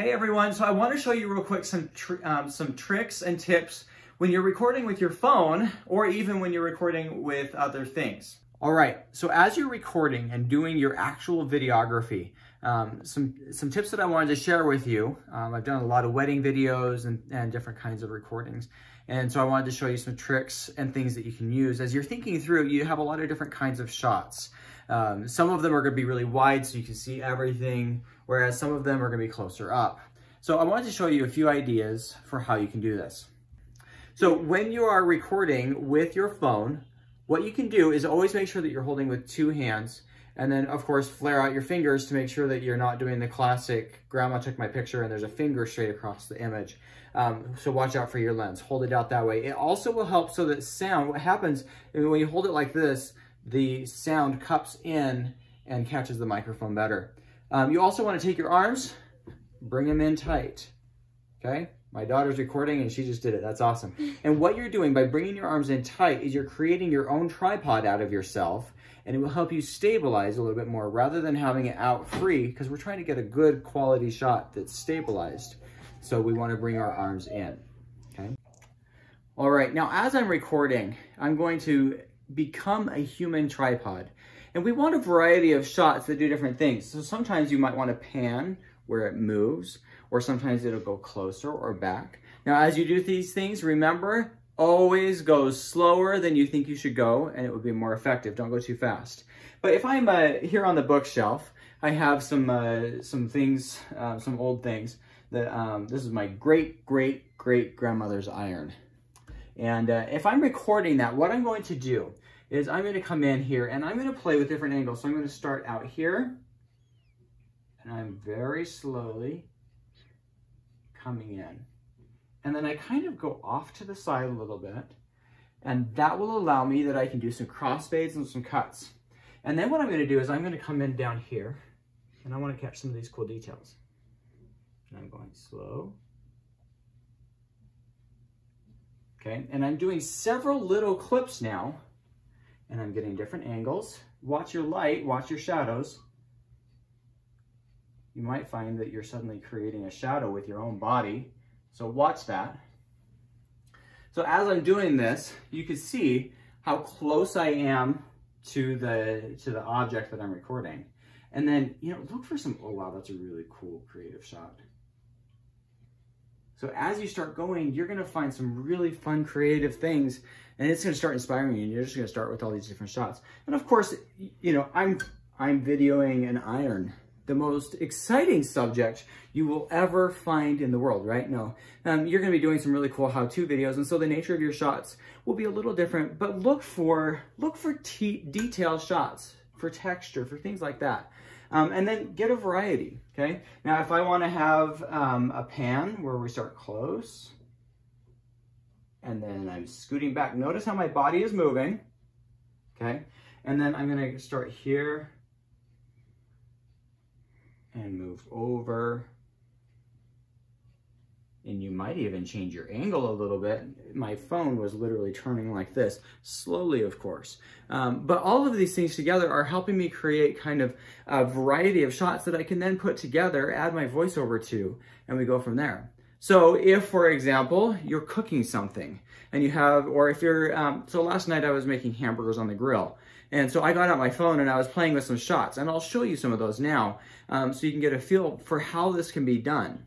Hey everyone, so I want to show you real quick some, tr um, some tricks and tips when you're recording with your phone or even when you're recording with other things. All right, so as you're recording and doing your actual videography, um, some, some tips that I wanted to share with you. Um, I've done a lot of wedding videos and, and different kinds of recordings. And so I wanted to show you some tricks and things that you can use. As you're thinking through, you have a lot of different kinds of shots. Um, some of them are gonna be really wide so you can see everything, whereas some of them are gonna be closer up. So I wanted to show you a few ideas for how you can do this. So when you are recording with your phone, what you can do is always make sure that you're holding with two hands and then of course flare out your fingers to make sure that you're not doing the classic grandma took my picture and there's a finger straight across the image. Um, so watch out for your lens, hold it out that way. It also will help so that sound, what happens when you hold it like this, the sound cups in and catches the microphone better. Um, you also want to take your arms, bring them in tight, okay? My daughter's recording and she just did it. That's awesome. And what you're doing by bringing your arms in tight is you're creating your own tripod out of yourself and it will help you stabilize a little bit more rather than having it out free because we're trying to get a good quality shot that's stabilized. So we want to bring our arms in, okay? All right, now as I'm recording, I'm going to become a human tripod. And we want a variety of shots that do different things. So sometimes you might want to pan where it moves, or sometimes it'll go closer or back. Now, as you do these things, remember, always go slower than you think you should go, and it will be more effective. Don't go too fast. But if I'm uh, here on the bookshelf, I have some uh, some things, uh, some old things. That um, this is my great great great grandmother's iron. And uh, if I'm recording that, what I'm going to do is I'm going to come in here and I'm going to play with different angles. So I'm going to start out here and I'm very slowly coming in. And then I kind of go off to the side a little bit and that will allow me that I can do some crossfades and some cuts. And then what I'm gonna do is I'm gonna come in down here and I wanna catch some of these cool details. And I'm going slow. Okay, and I'm doing several little clips now and I'm getting different angles. Watch your light, watch your shadows you might find that you're suddenly creating a shadow with your own body. So watch that. So as I'm doing this, you can see how close I am to the, to the object that I'm recording. And then, you know, look for some, oh wow, that's a really cool creative shot. So as you start going, you're gonna find some really fun creative things and it's gonna start inspiring you and you're just gonna start with all these different shots. And of course, you know, I'm, I'm videoing an iron the most exciting subject you will ever find in the world, right? No, um, you're gonna be doing some really cool how-to videos, and so the nature of your shots will be a little different, but look for, look for detail shots, for texture, for things like that. Um, and then get a variety, okay? Now, if I wanna have um, a pan where we start close, and then I'm scooting back, notice how my body is moving, okay? And then I'm gonna start here, and move over. And you might even change your angle a little bit. My phone was literally turning like this, slowly of course. Um, but all of these things together are helping me create kind of a variety of shots that I can then put together, add my voiceover to, and we go from there. So if, for example, you're cooking something and you have, or if you're, um, so last night I was making hamburgers on the grill. And so I got out my phone and I was playing with some shots and I'll show you some of those now um, so you can get a feel for how this can be done.